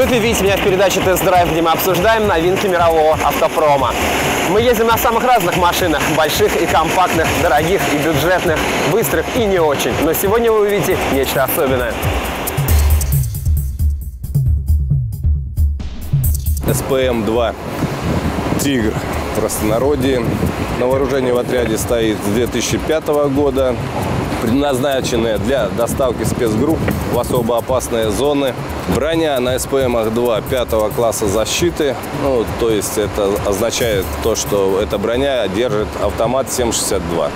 привыкли видеть меня в передаче «Тест-драйв», где мы обсуждаем новинки мирового автопрома. Мы ездим на самых разных машинах, больших и компактных, дорогих и бюджетных, быстрых и не очень. Но сегодня вы увидите нечто особенное. СПМ-2 «Тигр» в простонародье. На вооружении в отряде стоит с 2005 года. Предназначенная для доставки спецгрупп в особо опасные зоны. Броня на СПМ-2 пятого класса защиты. Ну, то есть это означает то, что эта броня держит автомат 7,62.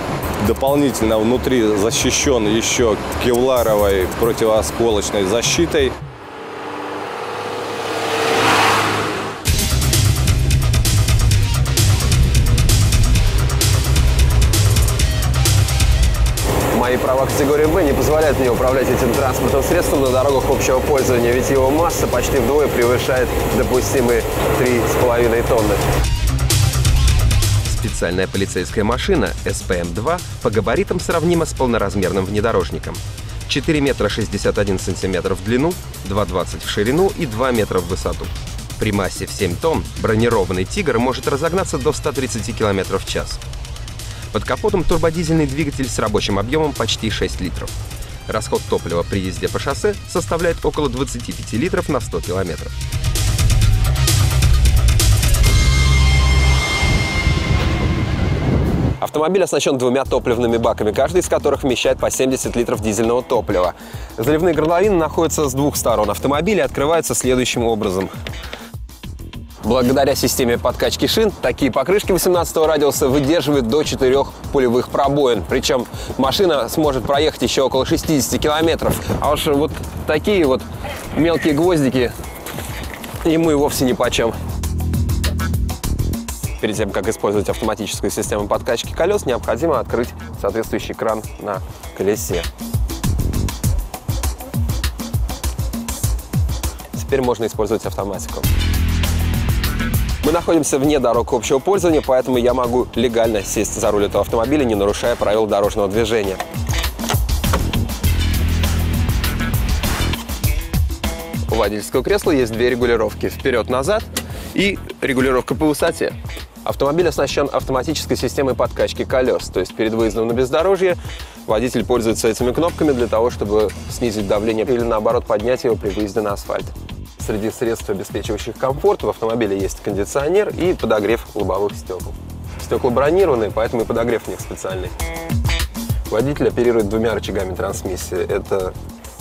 Дополнительно внутри защищен еще кевларовой противоосколочной защитой. Мои права категории «Б» не позволяют мне управлять этим транспортным средством на дорогах общего пользования, ведь его масса почти вдвое превышает допустимые 3,5 тонны. Специальная полицейская машина СПМ-2 по габаритам сравнима с полноразмерным внедорожником. 4 метра 61 сантиметров в длину, 2,20 в ширину и 2 метра в высоту. При массе в 7 тонн бронированный «Тигр» может разогнаться до 130 км в час. Под капотом турбодизельный двигатель с рабочим объемом почти 6 литров. Расход топлива при езде по шоссе составляет около 25 литров на 100 километров. Автомобиль оснащен двумя топливными баками, каждый из которых вмещает по 70 литров дизельного топлива. Заливные горловины находятся с двух сторон автомобиля и открываются следующим образом. Благодаря системе подкачки шин, такие покрышки 18 радиуса выдерживают до 4 пулевых пробоин. Причем машина сможет проехать еще около 60 километров. А уж вот такие вот мелкие гвоздики ему и вовсе ни почем. Перед тем, как использовать автоматическую систему подкачки колес, необходимо открыть соответствующий кран на колесе. Теперь можно использовать автоматику. Мы находимся вне дорог общего пользования, поэтому я могу легально сесть за руль этого автомобиля, не нарушая правил дорожного движения. У водительского кресла есть две регулировки – вперед-назад и регулировка по высоте. Автомобиль оснащен автоматической системой подкачки колес, то есть перед выездом на бездорожье водитель пользуется этими кнопками для того, чтобы снизить давление или наоборот поднять его при выезде на асфальт. Среди средств, обеспечивающих комфорт, в автомобиле есть кондиционер и подогрев лобовых стекол. Стекла бронированные, поэтому и подогрев у них специальный. Водитель оперирует двумя рычагами трансмиссии. Это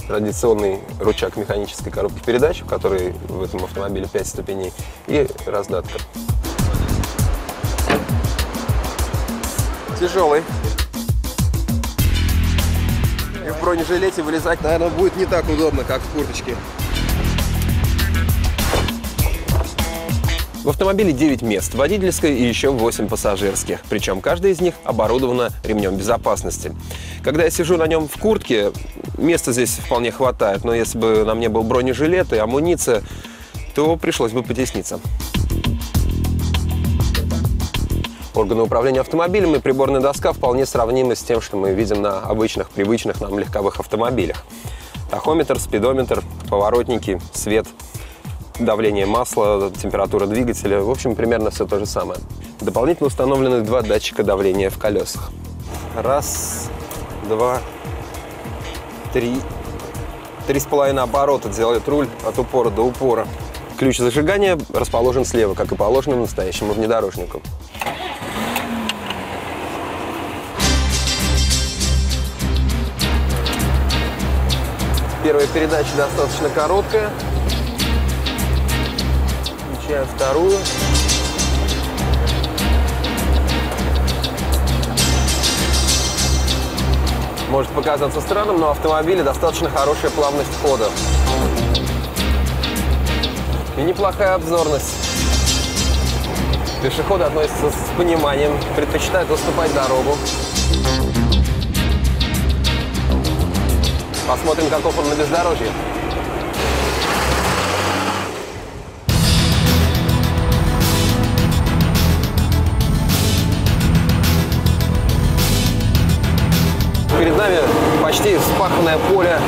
традиционный рычаг механической коробки передач, в которой в этом автомобиле 5 ступеней, и раздатка. Тяжелый. И в бронежилете вылезать, наверное, будет не так удобно, как в курточке. В автомобиле 9 мест, водительское и еще 8 пассажирских. Причем каждая из них оборудована ремнем безопасности. Когда я сижу на нем в куртке, места здесь вполне хватает. Но если бы на мне был бронежилет и амуниция, то пришлось бы потесниться. Органы управления автомобилем и приборная доска вполне сравнимы с тем, что мы видим на обычных, привычных нам легковых автомобилях. Тахометр, спидометр, поворотники, свет, давление масла, температура двигателя. В общем, примерно все то же самое. Дополнительно установлены два датчика давления в колесах. Раз, два, три. Три с половиной оборота делает руль от упора до упора. Ключ зажигания расположен слева, как и положено настоящему внедорожнику. Первая передача достаточно короткая. Включаем вторую. Может показаться странным, но в автомобиле достаточно хорошая плавность хода. И неплохая обзорность. Пешеходы относятся с пониманием, предпочитают уступать дорогу. Посмотрим, каков он на бездорожье. Перед нами почти вспаханное поле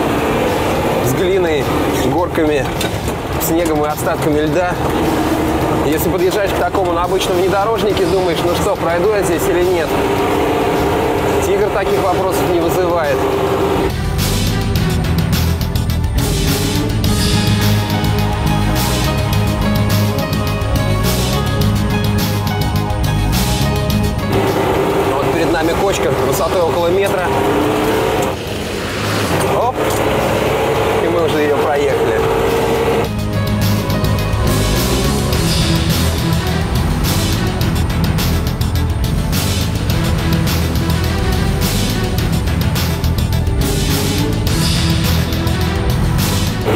с глиной, горками, снегом и остатками льда. Если подъезжаешь к такому на обычном внедорожнике, думаешь, ну что, пройду я здесь или нет? Тигр таких вопросов не вызывает. Вот перед нами кочка высотой около метра. И мы уже ее проехали.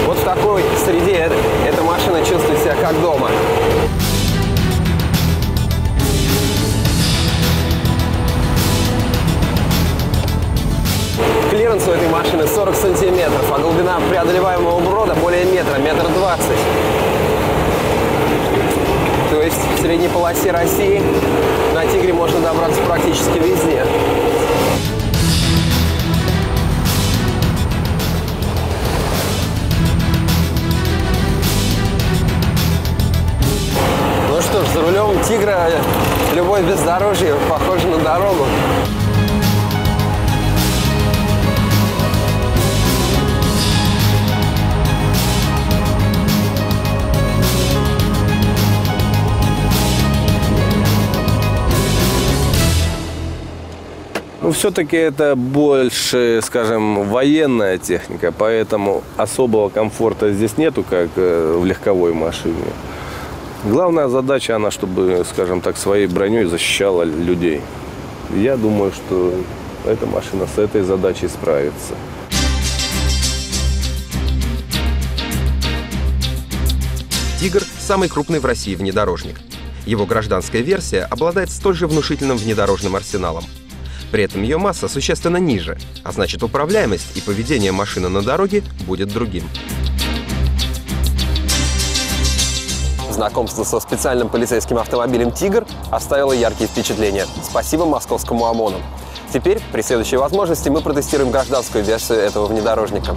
Вот в такой среде эта машина чувствует себя как дома. У этой машины 40 сантиметров, а глубина преодолеваемого брода более метра, метр двадцать. То есть в средней полосе России на Тигре можно добраться практически везде. Ну что ж, за рулем Тигра любое бездорожье похоже на дорогу. Ну, все-таки это больше, скажем, военная техника, поэтому особого комфорта здесь нету, как э, в легковой машине. Главная задача, она, чтобы, скажем так, своей броней защищала людей. Я думаю, что эта машина с этой задачей справится. «Тигр» – самый крупный в России внедорожник. Его гражданская версия обладает столь же внушительным внедорожным арсеналом. При этом ее масса существенно ниже, а значит управляемость и поведение машины на дороге будет другим. Знакомство со специальным полицейским автомобилем «Тигр» оставило яркие впечатления. Спасибо московскому ОМОНу. Теперь, при следующей возможности, мы протестируем гражданскую версию этого внедорожника.